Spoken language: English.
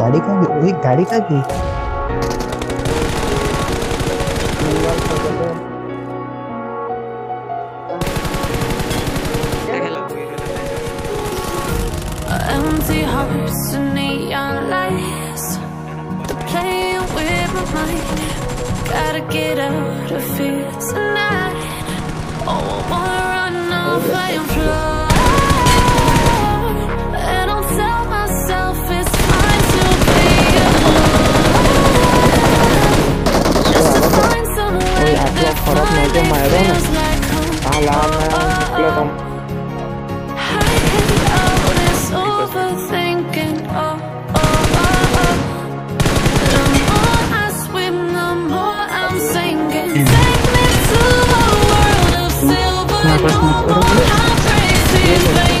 गाड़ी का भी वही गाड़ी का भी Empty hearts and neon lights. They're playing with my mind. Gotta get out of here tonight. Oh, I wanna run off and fly. silver. No more